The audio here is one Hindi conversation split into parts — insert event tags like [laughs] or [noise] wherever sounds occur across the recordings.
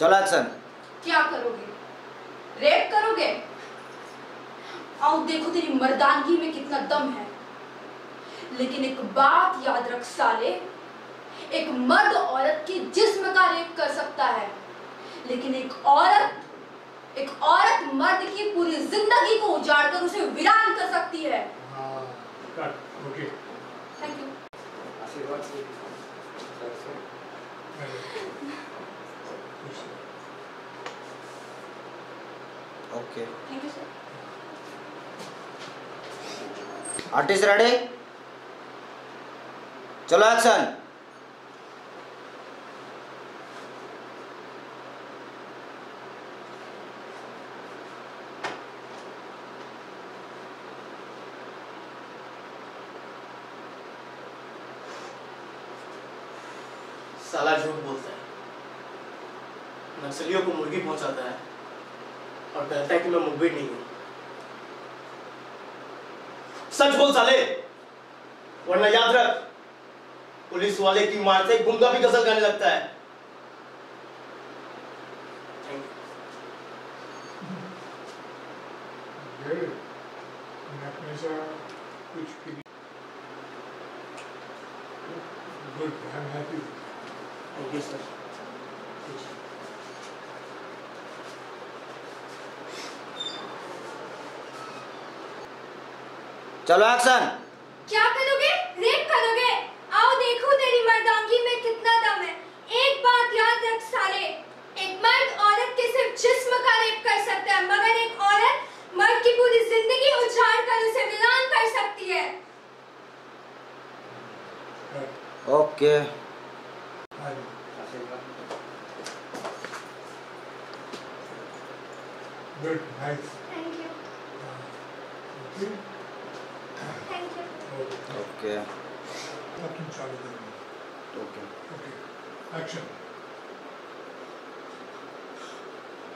चलो एक्शन क्या करोगे? रेप करोगे? आओ देखो तेरी मर्दानगी में कितना दम है। लेकिन एक बात याद रख साले। एक मर्द औरत के जिस्म का रेप कर सकता है। लेकिन एक औरत एक औरत मर्द की पूरी ज़िंदगी को उजाड़ कर उसे वीरान कर सकती है। हाँ कट ओके थैंक यू आशीर्वाद से सर से okay thank you sir artist ready चलो एक्शन साला झूठ बोलता है। नक्सलियों को मुर्गी पहुंचाता है। और कहता है कि मैं मुखबिर नहीं हूँ। सच बोल साले। वरना याद रख पुलिस वाले की मार से गुंगा भी गज़ल गाने लगता है। Thank. Good. कुछ भी good I am happy Thank you, चलो एक्शन क्या करोगे? रेप करोगे? आओ देखो तेरी मर्दानगी में कितना दम है। एक बात याद रख साले एक मर्द औरत के सिर्फ़ जिस्म का रेप कर सकता है मगर एक औरत मर्द की पूरी ज़िंदगी उजाड़ कर उसे वीरान कर सकती है। Okay good nice thank you okay okay okay चालू करो ओके ओके एक्शन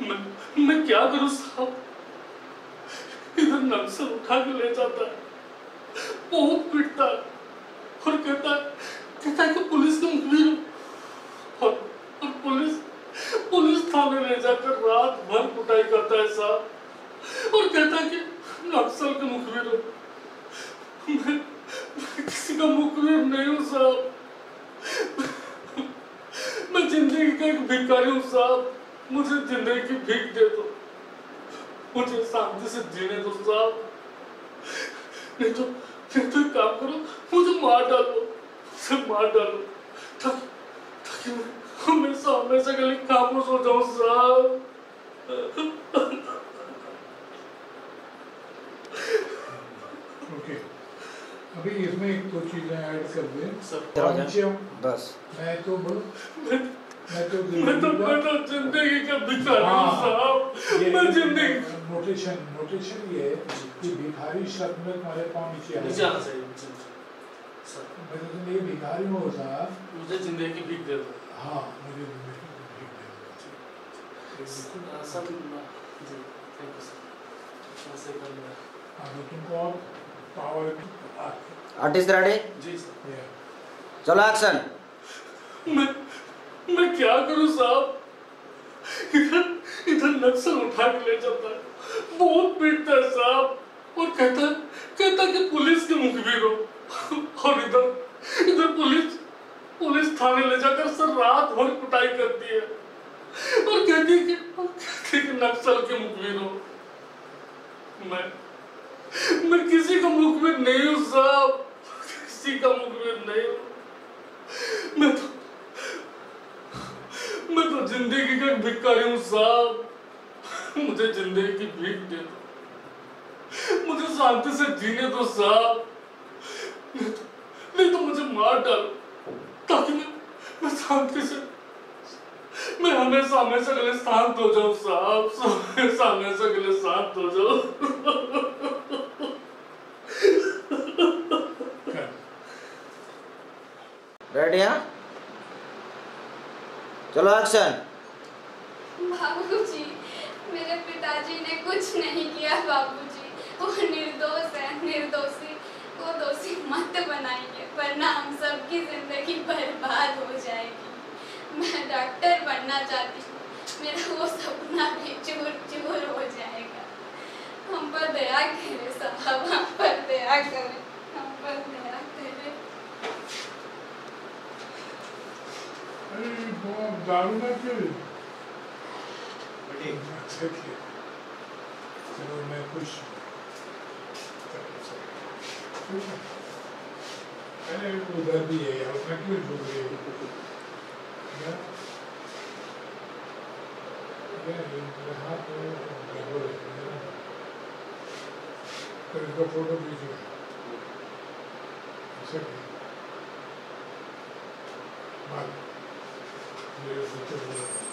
मैं मैं क्या करूँ साहब? इधर नक्सल उठा के ले जाता है। बहुत पीटता है और कहता है कहता है कि पुलिस मुखबिर हूँ। और, और पुलिस पुलिस थाने ले जाकर रात भर कुटाई करता है साहब। और कहता है कि नक्सल के मुखबिर हो। किसी का मुखबिर नहीं हूँ, साहब। मैं ज़िंदगी का एक भिखारी हूँ, साहब। मुझे ज़िंदगी की भीख दे दो। मुझे शांति से जीने दो, साहब। नहीं तो नहीं तो काम करो, मुझे मार डालो। मुझे मार डालो। ताकि मैं हमेशा हमेशा के लिए खामोश हो जाऊँ, साहब। अभी इसमें एक दो चीज़ें ऐड कर दें। सर बस। मैं तो बोल मैं मैं तो [laughs] मैं तो मैं तो ज़िंदगी का भिखारी हूँ। साहब। मैं ज़िंदगी नोटेशन नोटेशन ये है कि भिखारी शब्द में तुम्हारे पाँव नीचे आ नीचे आना चाहिए मैं तो तुम ये भिखारी में होता मुझे ज़िंदगी की भीख दे दो। हाँ मुझे भीख दे आ, sir ji thank you sir ऐसे कर लिया अगर तुमको और power artist ready ji sir चलो एक्शन मैं मैं क्या करूँ साहब? इधर इधर नक्सल उठा के ले जाता है। बहुत पीटता है साहब। और कहता कहता कि पुलिस के मुखबिर हो। और इधर इधर पुलिस पुलिस थाने ले जाकर सर रात भर कुटाई करती है। और कहती है कि कहती है कि नक्सल के मुखबिर हो। मैं मैं किसी का मुखबिर नहीं हूँ साहब। किसी का मुखबिर नहीं हूँ। मैं तो मैं तो ज़िंदगी का भिखारी हूँ साहब। मुझे ज़िंदगी की भीख दे दो। मुझे शांति से जीने दो साहब। नहीं तो, नहीं तो मुझे मार डालो ताकि मैं मैं शांति से मैं हमेशा हमेशा के लिए शांत हो जाऊँ साहब। हमेशा हमेशा के लिए शांत हो जाऊँ। रेडी हाँ चलो एक्शन बाबूजी, मेरे पिताजी ने कुछ नहीं किया बाबूजी। वो निर्दोष है, निर्दोषी। को दोषी मत बनाइए, वरना हम सबकी ज़िंदगी बर्बाद हो जाएगी। मैं डॉक्टर बनना चाहती हूँ। मेरा वो सपना भी चूर चूर हो जाएगा। हम पर दया करे, साहब, हम पर दया करे हम पर दया करे अरे वो आप दारू ना पियो अच्छा किया चलो मैं खुश अरे उधर भी है यार उतना क्यों झुक रही है? तो इसका फ़ोटो खींचो ऐसा बात Thank you.